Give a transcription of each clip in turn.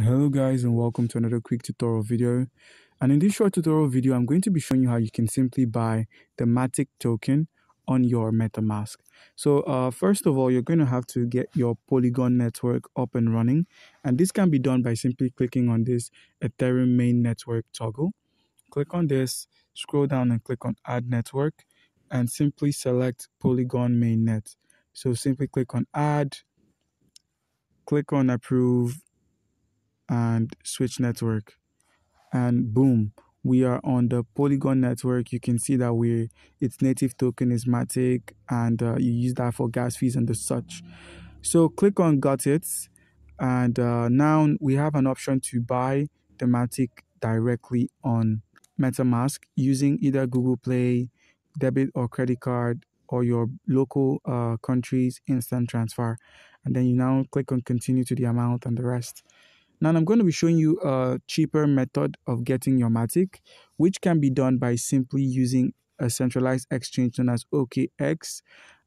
Hello guys and welcome to another quick tutorial video and in this short tutorial video I'm going to be showing you how you can simply buy the Matic token on your MetaMask. So uh, first of all you're going to have to get your Polygon network up and running and this can be done by simply clicking on this Ethereum main network toggle. Click on this, scroll down and click on add network and simply select Polygon mainnet. So simply click on add, click on approve and switch network. And boom we are on the polygon network. You can see that we're its native token is matic and uh, you use that for gas fees and the such. So click on got it and uh, now we have an option to buy the matic directly on metamask using either google play debit or credit card or your local uh, country's instant transfer. And then you now click on continue to the amount and the rest now I'm going to be showing you a cheaper method of getting your Matic, which can be done by simply using a centralized exchange known as OKX.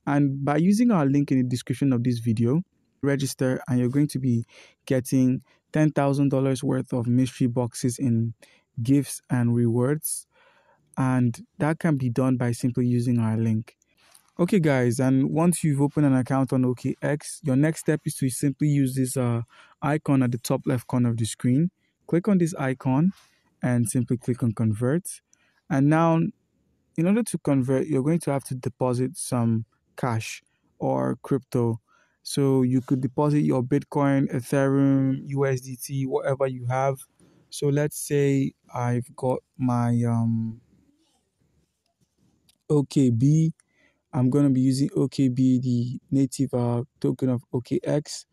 And by using our link in the description of this video, register and you're going to be getting $10,000 worth of mystery boxes in gifts and rewards. And that can be done by simply using our link. Okay, guys, and once you've opened an account on OKX, your next step is to simply use this uh, icon at the top left corner of the screen. Click on this icon and simply click on convert. And now, in order to convert, you're going to have to deposit some cash or crypto. So you could deposit your Bitcoin, Ethereum, USDT, whatever you have. So let's say I've got my um, OKB I'm going to be using OKB, the native uh, token of OKX,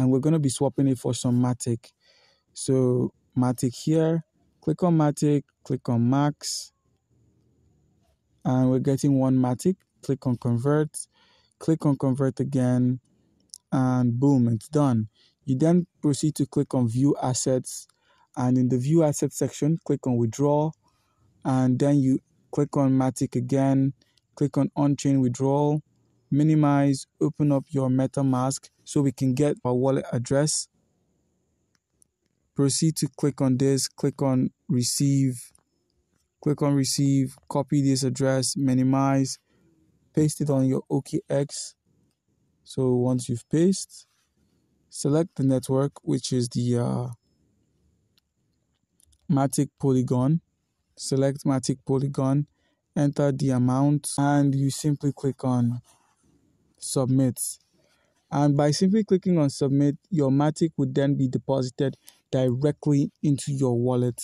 and we're going to be swapping it for some Matic. So Matic here, click on Matic, click on Max, and we're getting one Matic. Click on Convert, click on Convert again, and boom, it's done. You then proceed to click on View Assets, and in the View Assets section, click on Withdraw, and then you click on Matic again click on on-chain withdrawal, minimize, open up your MetaMask so we can get our wallet address. Proceed to click on this, click on receive, click on receive, copy this address, minimize, paste it on your OKX. So once you've pasted, select the network, which is the uh, Matic Polygon. Select Matic Polygon enter the amount and you simply click on submit. And by simply clicking on submit your matic would then be deposited directly into your wallet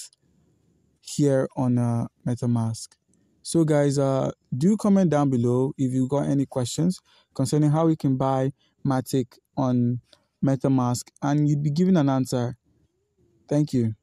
here on uh, metamask. So guys uh do comment down below if you got any questions concerning how you can buy matic on metamask and you'd be given an answer. Thank you